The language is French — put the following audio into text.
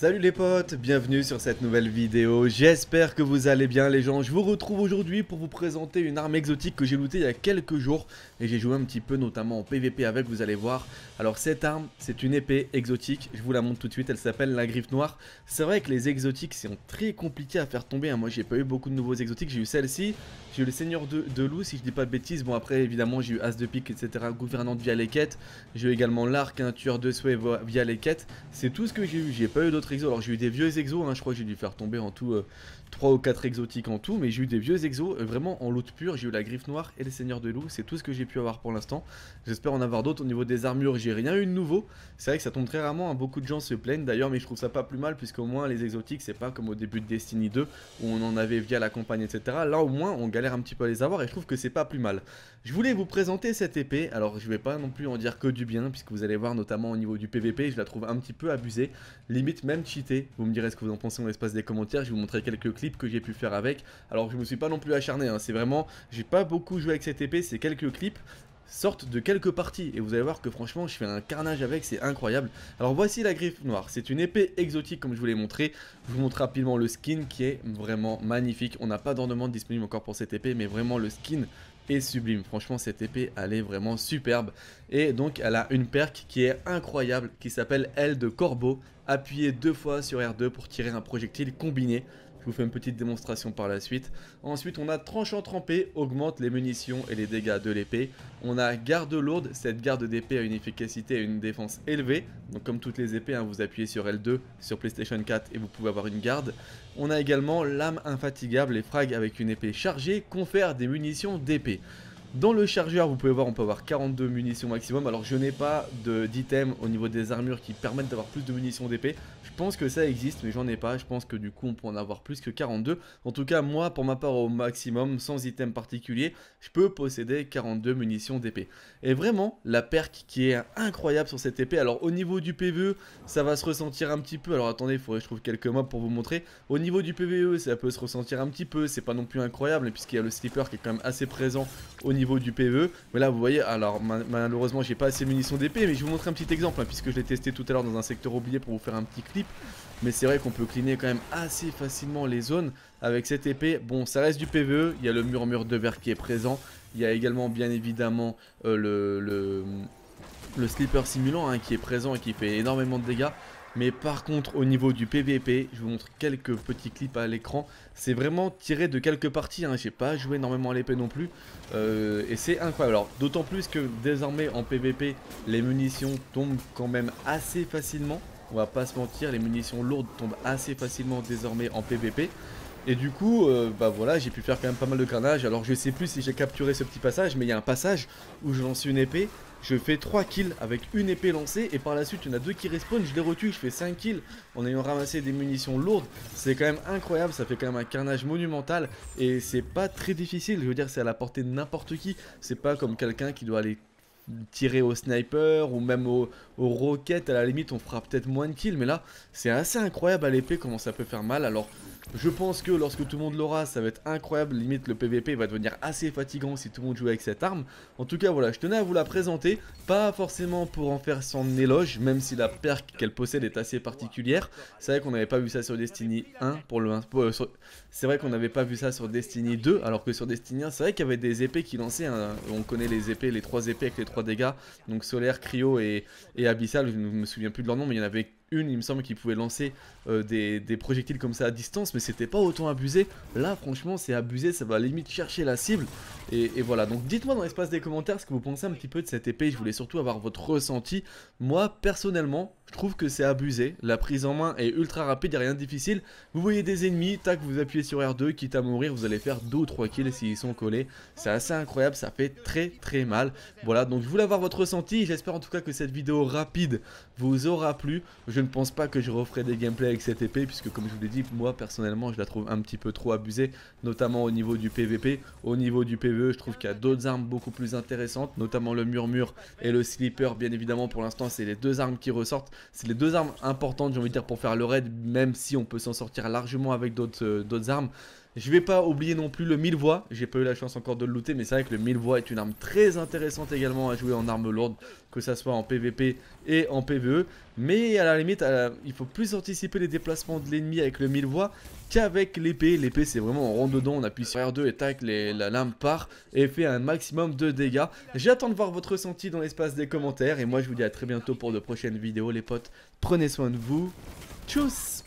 Salut les potes, bienvenue sur cette nouvelle vidéo, j'espère que vous allez bien les gens, je vous retrouve aujourd'hui pour vous présenter une arme exotique que j'ai lootée il y a quelques jours et j'ai joué un petit peu notamment en PVP avec, vous allez voir. Alors cette arme, c'est une épée exotique, je vous la montre tout de suite, elle s'appelle la griffe noire. C'est vrai que les exotiques sont très compliqués à faire tomber, hein. moi j'ai pas eu beaucoup de nouveaux exotiques, j'ai eu celle-ci, j'ai eu le seigneur de, loup si je dis pas de bêtises, bon après évidemment j'ai eu as de pique etc, gouvernante via les quêtes, j'ai eu également l'arc, un tueur de souhait via les quêtes, c'est tout ce que j'ai eu, j'ai pas eu d'autres exos. Alors j'ai eu des vieux exos, hein, je crois que j'ai dû faire tomber en tout 3 euh, ou 4 exotiques en tout, mais j'ai eu des vieux exos, euh, vraiment en loot pur, j'ai eu la griffe noire et les seigneurs de loup, c'est tout ce que j'ai pu avoir pour l'instant. J'espère en avoir d'autres au niveau des armures, j'ai rien eu de nouveau. C'est vrai que ça tombe très rarement, hein, beaucoup de gens se plaignent d'ailleurs, mais je trouve ça pas plus mal, puisqu'au moins les exotiques, c'est pas comme au début de Destiny 2, où on en avait via la campagne, etc. Là au moins, on galère un petit peu à les avoir, et je trouve que c'est pas plus mal. Je voulais vous présenter cette épée, alors je vais pas non plus en dire que du bien, puisque vous allez voir notamment au niveau du PVP, je la trouve un petit peu abusée, limite même cheatée. Vous me direz ce que vous en pensez dans l'espace des commentaires, je vous montrer quelques clips que j'ai pu faire avec. Alors je me suis pas non plus acharné, hein. c'est vraiment, j'ai pas beaucoup joué avec cette épée, c'est quelques clips sortent de quelques parties. Et vous allez voir que franchement je fais un carnage avec c'est incroyable. Alors voici la griffe noire. C'est une épée exotique comme je vous l'ai montré. Je vous montre rapidement le skin qui est vraiment magnifique. On n'a pas d'ornement disponible encore pour cette épée mais vraiment le skin est sublime. Franchement cette épée elle est vraiment superbe. Et donc elle a une perque qui est incroyable qui s'appelle aile de corbeau appuyez deux fois sur R2 pour tirer un projectile combiné je vous fais une petite démonstration par la suite. Ensuite, on a tranchant trempé, augmente les munitions et les dégâts de l'épée. On a garde lourde, cette garde d'épée a une efficacité et une défense élevée. Donc comme toutes les épées, hein, vous appuyez sur L2 sur PlayStation 4 et vous pouvez avoir une garde. On a également lame infatigable, les frags avec une épée chargée confèrent des munitions d'épée. Dans le chargeur, vous pouvez voir, on peut avoir 42 munitions maximum. Alors, je n'ai pas d'items au niveau des armures qui permettent d'avoir plus de munitions d'épée. Je pense que ça existe, mais j'en ai pas. Je pense que du coup, on peut en avoir plus que 42. En tout cas, moi, pour ma part, au maximum, sans item particulier, je peux posséder 42 munitions d'épée. Et vraiment, la perque qui est incroyable sur cette épée. Alors, au niveau du PVE, ça va se ressentir un petit peu. Alors, attendez, il faudrait que je trouve quelques mobs pour vous montrer. Au niveau du PVE, ça peut se ressentir un petit peu. C'est pas non plus incroyable, puisqu'il y a le slipper qui est quand même assez présent au niveau du PVE. Mais là, vous voyez, alors malheureusement, j'ai pas assez de munitions d'épée, mais je vous montrer un petit exemple, hein, puisque je l'ai testé tout à l'heure dans un secteur oublié pour vous faire un petit clip. Mais c'est vrai qu'on peut cleaner quand même assez facilement les zones avec cette épée. Bon, ça reste du PVE, il y a le murmure de verre qui est présent. Il y a également, bien évidemment, euh, le, le, le, slipper simulant hein, qui est présent et qui fait énormément de dégâts. Mais par contre, au niveau du PVP, je vous montre quelques petits clips à l'écran. C'est vraiment tiré de quelques parties. Hein. J'ai pas joué énormément à l'épée non plus. Euh, et c'est incroyable. Alors, d'autant plus que désormais en PVP, les munitions tombent quand même assez facilement. On va pas se mentir, les munitions lourdes tombent assez facilement désormais en PVP. Et du coup, euh, bah voilà, j'ai pu faire quand même pas mal de carnage. Alors je sais plus si j'ai capturé ce petit passage, mais il y a un passage où je lance une épée je fais 3 kills avec une épée lancée et par la suite il y en a deux qui respawn, je les retue, je fais 5 kills en ayant ramassé des munitions lourdes. C'est quand même incroyable, ça fait quand même un carnage monumental et c'est pas très difficile, je veux dire c'est à la portée de n'importe qui. C'est pas comme quelqu'un qui doit aller tirer au sniper ou même aux, aux roquettes à la limite on fera peut-être moins de kills mais là c'est assez incroyable à l'épée comment ça peut faire mal alors je pense que lorsque tout le monde l'aura, ça va être incroyable. Limite, le PVP va devenir assez fatigant si tout le monde joue avec cette arme. En tout cas, voilà, je tenais à vous la présenter. Pas forcément pour en faire son éloge, même si la perque qu'elle possède est assez particulière. C'est vrai qu'on n'avait pas vu ça sur Destiny 1. pour le euh, C'est vrai qu'on n'avait pas vu ça sur Destiny 2, alors que sur Destiny 1, c'est vrai qu'il y avait des épées qui lançaient. On connaît les épées, les trois épées avec les trois dégâts. Donc solaire, cryo et, et abyssal. Je ne me souviens plus de leur nom, mais il y en avait une, il me semble, qu'il pouvait lancer euh, des, projectiles comme ça à distance, mais c'était pas autant abusé. Là, franchement, c'est abusé, ça va limite chercher la cible. Et, voilà, donc dites-moi dans l'espace des commentaires ce que vous pensez un petit peu de cette épée. Je voulais surtout avoir votre ressenti. Moi, personnellement, je trouve que c'est abusé. La prise en main est ultra rapide, il a rien de difficile. Vous voyez des ennemis, tac, vous appuyez sur R2, quitte à mourir, vous allez faire 2 ou 3 kills s'ils sont collés. C'est assez incroyable, ça fait très très mal. Voilà, donc je voulais avoir votre ressenti. J'espère en tout cas que cette vidéo rapide vous aura plu. Ne pense pas que je referai des gameplays avec cette épée, puisque comme je vous l'ai dit, moi personnellement, je la trouve un petit peu trop abusée, notamment au niveau du PVP. Au niveau du PVE, je trouve qu'il y a d'autres armes beaucoup plus intéressantes, notamment le murmure et le slipper. Bien évidemment, pour l'instant, c'est les deux armes qui ressortent. C'est les deux armes importantes, j'ai envie de dire, pour faire le raid, même si on peut s'en sortir largement avec d'autres euh, armes. Je vais pas oublier non plus le mille voix, j'ai pas eu la chance encore de le looter, mais c'est vrai que le mille voix est une arme très intéressante également à jouer en arme lourde, que ça soit en PVP et en PVE. Mais à la limite, il faut plus anticiper les déplacements de l'ennemi avec le mille voix qu'avec l'épée. L'épée c'est vraiment on rentre dedans, on appuie sur R2 et tac, la lame part et fait un maximum de dégâts. J'attends de voir votre ressenti dans l'espace des commentaires et moi je vous dis à très bientôt pour de prochaines vidéos les potes. Prenez soin de vous. Tchuss